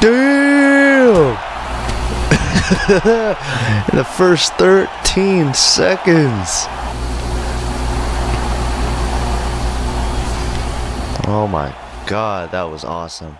Damn! In the first 13 seconds. Oh my god, that was awesome.